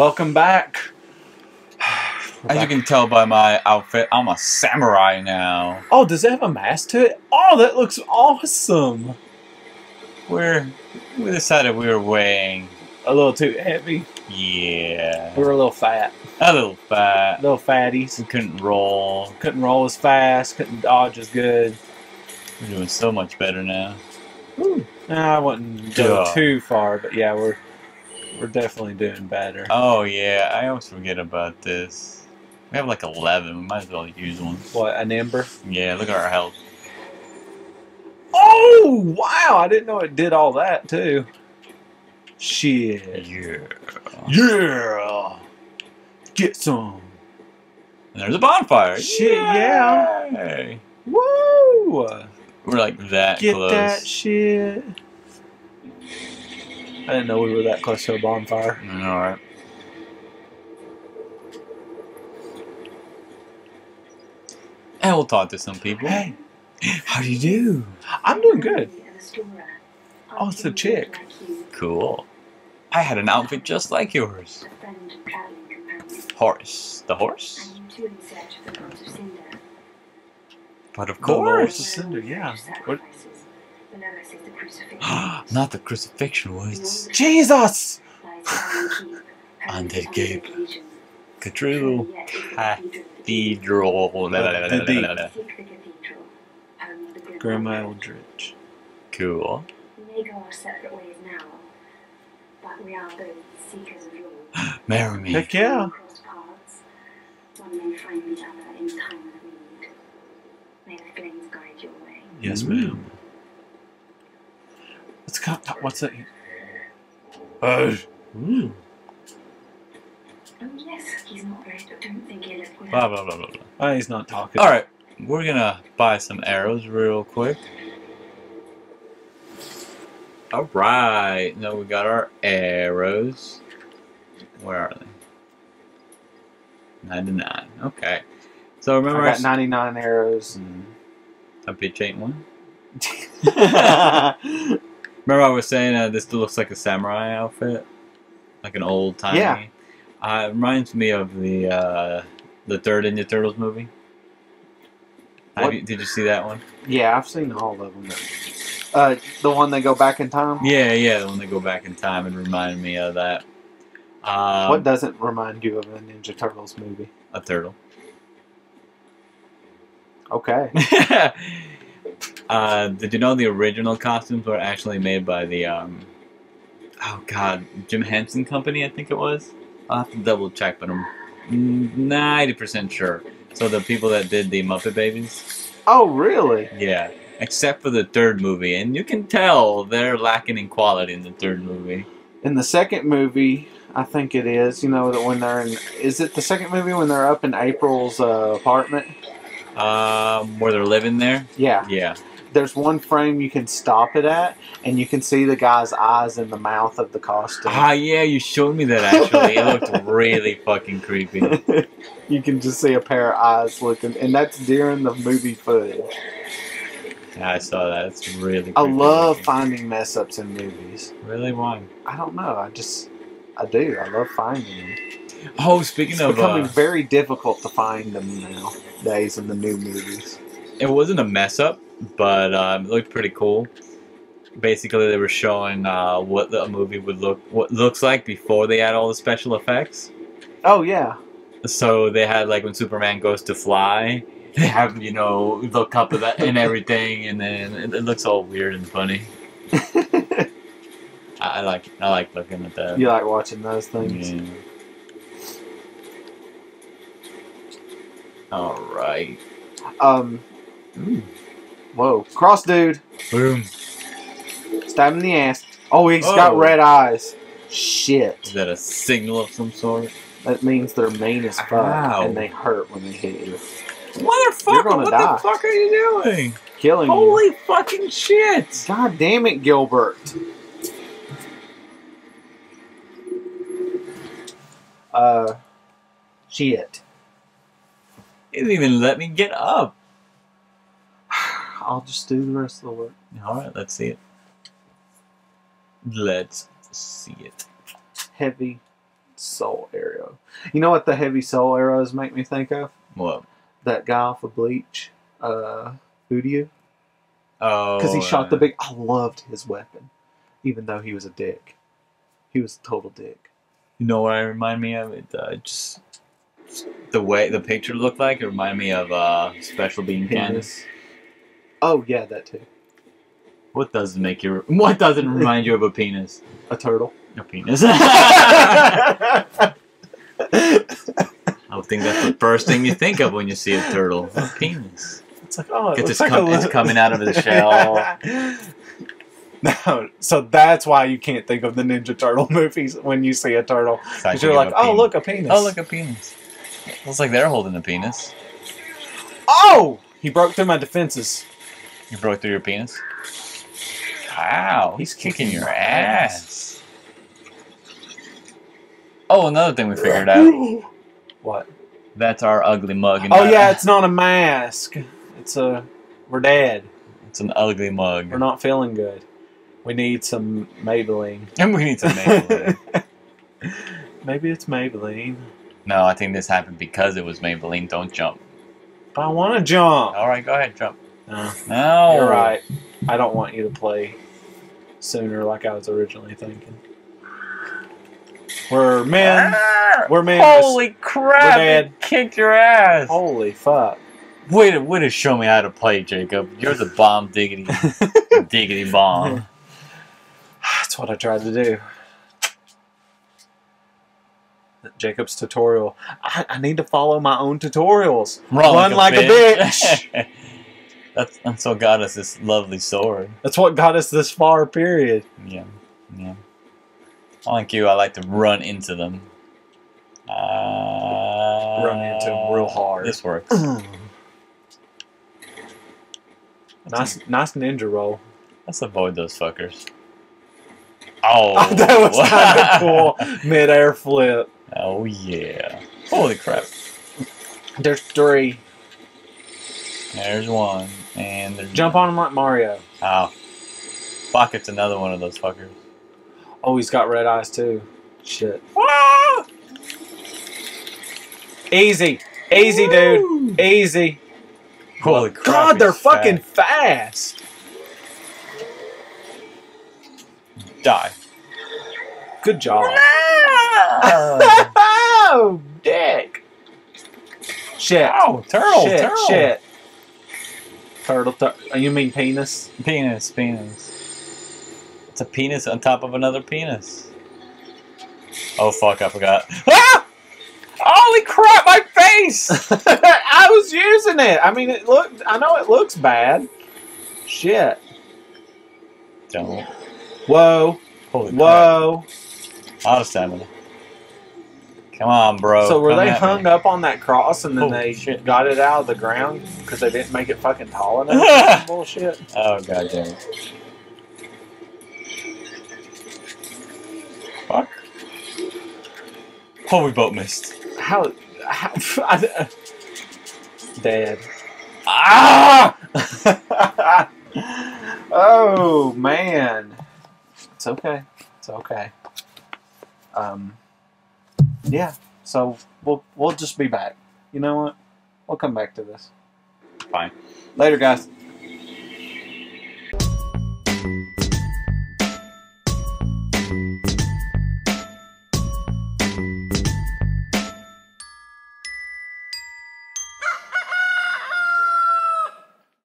Welcome back. As you can tell by my outfit, I'm a samurai now. Oh, does it have a mask to it? Oh, that looks awesome. We're we decided we were weighing. A little too heavy. Yeah, We were a little fat. a little fat. little fatties. We couldn't roll. Couldn't roll as fast. Couldn't dodge as good. We're doing so much better now. Nah, I wouldn't go Duh. too far, but yeah, we're we're definitely doing better. Oh yeah, I always forget about this. We have like 11. We might as well use one. What an ember? Yeah, look at our health. Oh wow! I didn't know it did all that too. Shit. Yeah. Yeah. Get some. And there's a bonfire. Shit, yeah. Yay. Woo! We're like that Get close. that shit. I didn't know we were that close to a bonfire. All right. And we'll talk to some people. Hey, How do you do? I'm doing good. Oh, it's a chick. Cool. I had an outfit just like yours. Horse. The horse? But of The Lord of course. Cinder, yeah. What- Not the crucifixion was. Jesus! And they gave Cathedral. Cathedral. The deep. Grandma Eldridge. Cool. We may go our separate ways now, but we are both seekers of law. Marry me. Heck yeah. Cross paths, one may find each other in time of need. May the flames guide your way. Yes, Mm. Ma'am. Let's go. What's that? Uh, ooh. Oh yes, he's not very. Don't think he'll have Blah, blah, blah, blah, blah. Oh, he's not talking. Alright, we're gonna buy some arrows real quick. Alright, now we got our arrows. Where are they? 99. Okay. So remember I I got 99 arrows. Mm. A bitch ain't one? Remember I was saying uh, this looks like a samurai outfit? Like an old timey? Yeah. Uh, it reminds me of the uh, the third Ninja Turtles movie. You- did you see that one? yeah, I've seen all of them. Uh, the one they go back in time. Yeah, yeah, when they go back in time, and reminded me of that. Um, what doesn't remind you of a Ninja Turtles movie? a turtle. Okay. uh, did you know the original costumes were actually made by the um, oh god, Jim Henson Company? I think it was. I'll have to double check, but I'm ninety percent sure. So the people that did the Muppet Babies, Oh, really? yeah, except for the third movie, and you can tell they're lacking in quality in the third movie. In the second movie, I think it is. You know that when they're in. Is it the second movie when they're up in April's uh, apartment? Um, where they're living there, Yeah. yeah. There's one frame you can stop it at, and you can see the guy's eyes in the mouth of the costume. Ah, yeah, you showed me that actually. it looked really fucking creepy. you can just see a pair of eyes looking, and that's during the movie footage. Yeah, I saw that. It's really. I love looking. finding mess ups in movies. Really, why? I don't know. I just, I do. I love finding them. Oh, speaking It's of, becoming uh, very difficult to find them now days in the new movies. it wasn't a mess up, but um, it looked pretty cool. Basically, they were showing uh, what the movie would look, what looks like before they had all the special effects. Oh yeah. So they had like when Superman goes to fly, they have you know look up at that and everything, and then it, it looks all weird and funny. I, I like I like looking at that. you like watching those things? Yeah. All right. Um. Ooh. Whoa, cross dude, Boom. stab him in the ass. Oh, he's got Oh. red eyes. Shit. Is that a signal of some sort? That means they're mean as fuck, Ow. and they hurt when they hit you. Motherfucker, what die. the fuck are you doing? Killing you. Holy fucking shit! God damn it, Gilbert. Uh, shit. He didn't even let me get up. I'll just do the rest of the work. Alright, let's see it. Let's see it. Heavy soul arrow. You know what the heavy soul arrows make me think of? What? That guy off of Bleach, uh, Udio. Oh, Because he shot uh, the big. I loved his weapon, even though he was a dick. He was a total dick. You know what I remind me of? It uh, just the way the picture looked like. It reminded me of uh, Special Beam Cannon. Penis. Oh yeah, that too. What does make you? What doesn't remind you of a penis? A turtle. A penis. I would think that's the first thing you think of when you see a turtle. A penis. It's like oh, it Get looks like com- a it's coming out of the shell. no, so that's why you can't think of the Ninja Turtle movies when you see a turtle. Because you're like, oh penis. look, a penis. Oh, look, a penis. Looks like they're holding a penis. Oh, he broke through my defenses. You broke through your penis? Wow, he's kicking your ass. Oh, another thing we figured out. What? That's our ugly mug. Oh yeah, it's not a mask. It's a. We're dead. It's an ugly mug. We're not feeling good. We need some Maybelline. And we need some Maybelline. Maybe it's Maybelline. no, I think this happened because it was Maybelline. Don't jump. But I want to jump. All right, go ahead, jump. No, No. you're right. I don't want you to play sooner like I was originally thinking. We're men. Ah! We're men. Holy crap! We're dead. He kicked your ass. Holy fuck. Way to, way to show me how to play, Jacob. You're the bomb diggity, diggity bomb. That's what I tried to do. Jacob's tutorial. I, I need to follow my own tutorials. Run like a bitch. That's, that's what got us this lovely sword. That's what got us this far, period. Yeah, yeah. Like you, I like to run into them. Uh, Run them real hard. This works. nice, nice ninja roll. Let's avoid those fuckers. Oh, that was kind of cool. Mid-air flip. Oh yeah! Holy crap! There's three. There's one, and there's Jump on him like Mario. Oh, fuck! It's another one of those fuckers. Oh, he's got red eyes too. Shit. Ah! Easy. Easy, dude. Easy. Holy crap! God, they're he's fucking fast. fast. die. Good job. oh, oh, dick. Shit. Oh, turtle, shit, turtle. shit. Turtle, tur- you mean penis? Penis, penis. It's a penis on top of another penis. Oh fuck! I forgot. Ah! Holy crap! My face. I was using it. I mean, it looked. I know it looks bad. Shit. Don't. Whoa. Holy crap! Whoa. Out of stamina. Come on, bro. so were come they at hung me. up on that cross and then Holy they shit. got it out of the ground because they didn't make it fucking tall enough? bullshit. Oh god damn it. Fuck. Oh, we both missed. How? how Dead. Ah! oh man, it's okay. It's okay. Um, yeah. So we'll we'll just be back. You know what? We'll come back to this. Fine. Later, guys.